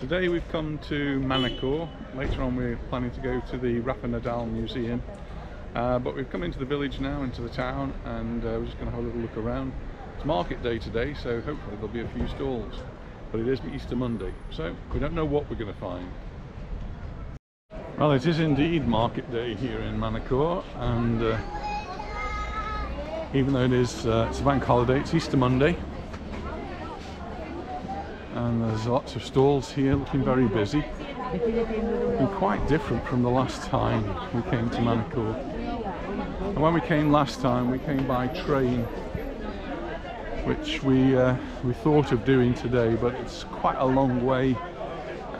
Today we've come to Manacor. Later on we're planning to go to the Rafa Nadal Museum. Uh, but we've come into the village now, into the town, and uh, we're just going to have a little look around. It's market day today, so hopefully there'll be a few stalls. But it is Easter Monday, so we don't know what we're going to find. Well, it is indeed market day here in Manacor, and uh, even though it is uh, it's a bank holiday, it's Easter Monday, and there's lots of stalls here looking very busy and quite different from the last time we came to Manacor and when we came last time we came by train which we uh, we thought of doing today but it's quite a long way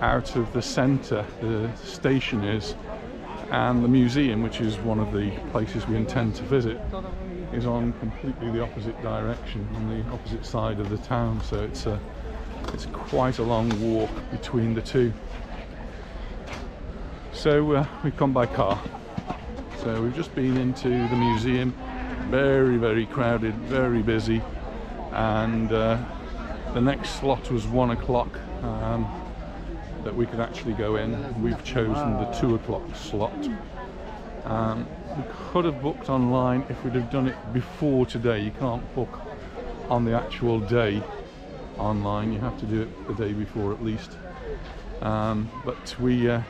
out of the centre the station is and the museum which is one of the places we intend to visit is on completely the opposite direction on the opposite side of the town. So it's a it's quite a long walk between the two. So uh, we've come by car. So we've just been into the museum, very, very crowded, very busy. And uh, the next slot was one o'clock um, that we could actually go in. We've chosen the two o'clock slot. Um, we could have booked online if we'd have done it before today. You can't book on the actual day online. You have to do it the day before at least. Um, but we uh,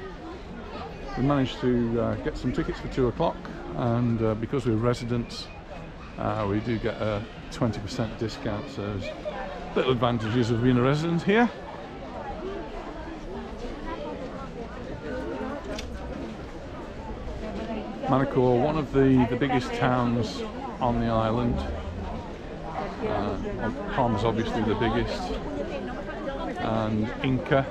we managed to uh, get some tickets for two o'clock, and uh, because we're residents, uh, we do get a 20% discount. So there's little advantages of being a resident here. Manacor, one of the, the biggest towns on the island, uh, Palma's obviously the biggest, and Inca,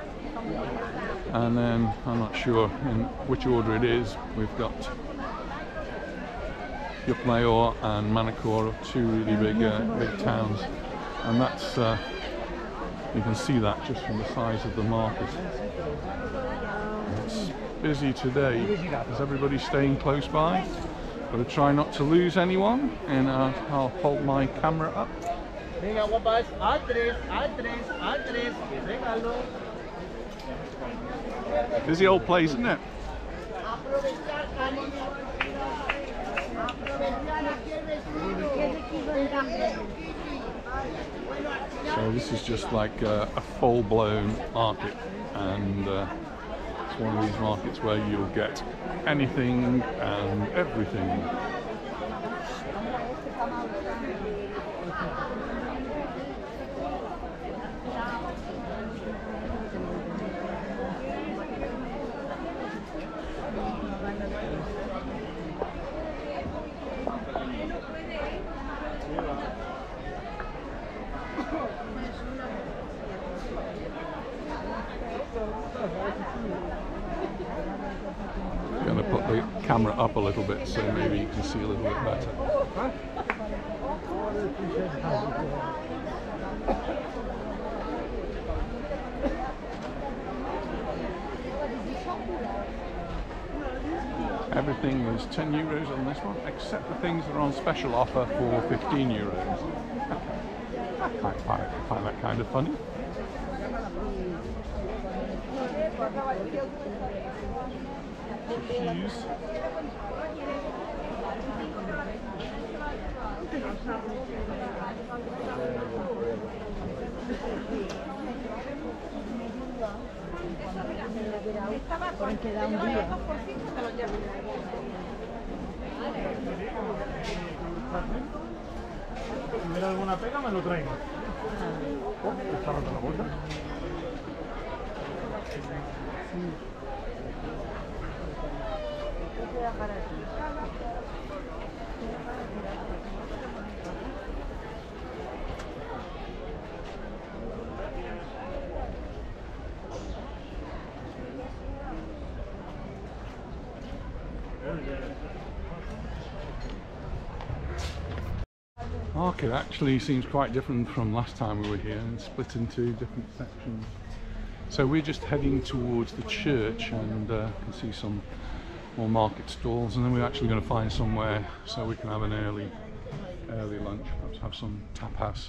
and then I'm not sure in which order it is. We've got Llucmajor and Manacor, two really big uh, big towns, and that's uh, you can see that just from the size of the market. It's busy today. Is everybody staying close by? Got to try not to lose anyone, and uh, I'll hold my camera up. Busy old place, isn't it? So this is just like a, a full-blown market, and uh, it's one of these markets where you'll get anything and everything. Going to put the camera up a little bit so maybe you can see a little bit better. Everything is 10 euros on this one, except the things that are on special offer for 15 euros. I find that kind of funny. Shoes. Porque da un día. Si hubiera alguna pega, me lo traigo. Oh, está rota la puerta. Market actually seems quite different from last time we were here and split into different sections. So we're just heading towards the church and uh, can see some more market stalls and then we're actually going to find somewhere so we can have an early early lunch, perhaps have some tapas.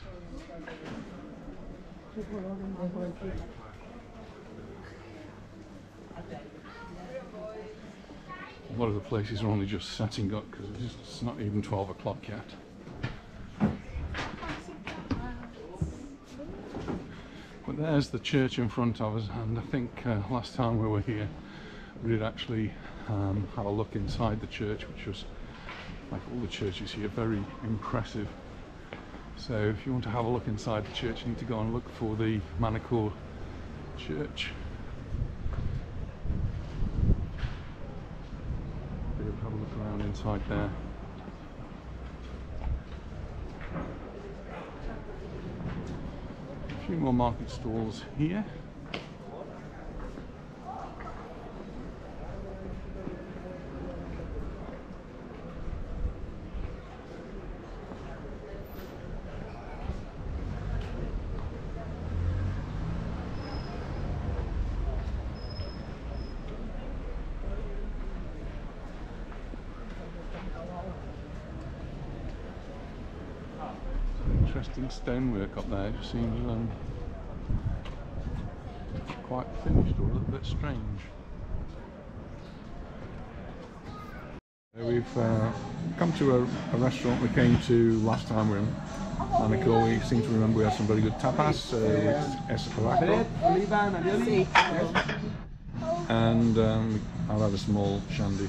A lot of the places are only just setting up because it's not even 12 o'clock yet. There's the church in front of us, and I think uh, last time we were here, we did actually um, have a look inside the church, which was, like all the churches here, very impressive. So if you want to have a look inside the church, you need to go and look for the Manacor Church. To have a look around inside there. Few more market stalls here. Interesting stonework up there. It seems um, quite finished or a little bit strange. Uh, We've uh, come to a, a restaurant we came to last time we were in Manacor. We seem to remember we had some very good tapas uh, with Esparaco and um, I'll have a small shandy.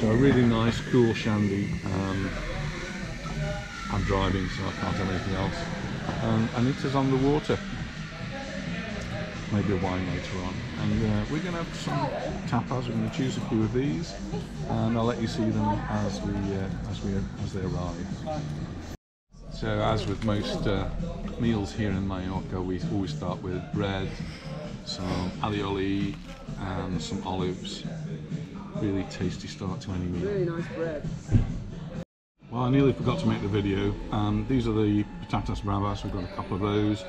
So a really nice, cool shandy. Um, I'm driving, so I can't have anything else. Um, and it is on the water. Maybe a wine later on. And uh, we're going to have some tapas. We're going to choose a few of these, and I'll let you see them as we uh, as we as they arrive. So, as with most uh, meals here in Mallorca, we always start with bread, some alioli, and some olives. Really tasty start to any meal. Really nice bread. Well, I nearly forgot to make the video. Um, these are the patatas bravas. We've got a couple of those,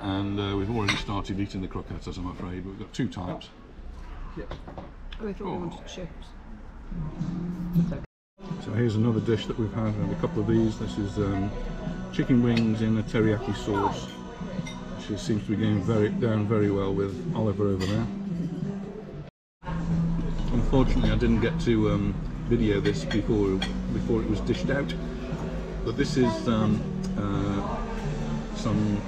and uh, we've already started eating the croquetas. I'm afraid we've got two types. I thought Oh. we wanted chips. So here's another dish that we've had, and a couple of these. This is um, chicken wings in a teriyaki sauce, which is- seems to be going very down very well with Oliver over there. Unfortunately, I didn't get to um, video this before before it was dished out. But this is um, uh, some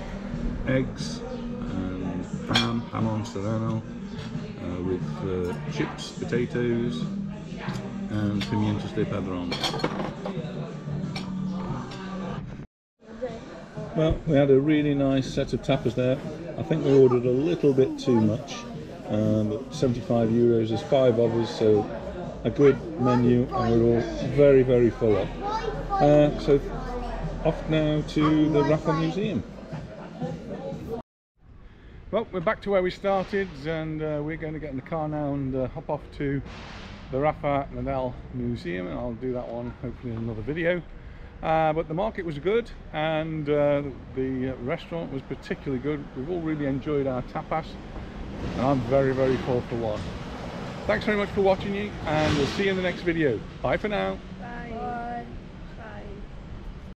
eggs and ham, jamon serrano, uh, with uh, chips, potatoes, and pimientos de padrón. Well, we had a really nice set of tapas there. I think we ordered a little bit too much. Um, 75 euros is five of us, so a good menu, and we're all very, very full up. Uh, so off now to the Rafa Museum. Well, we're back to where we started, and uh, we're going to get in the car now and uh, hop off to the Rafa Nadal Museum, and I'll do that one hopefully in another video. Uh, but the market was good, and uh, the restaurant was particularly good. We've all really enjoyed our tapas, and I'm very, very full for one. Thanks very much for watching you, and we'll see you in the next video. Bye for now.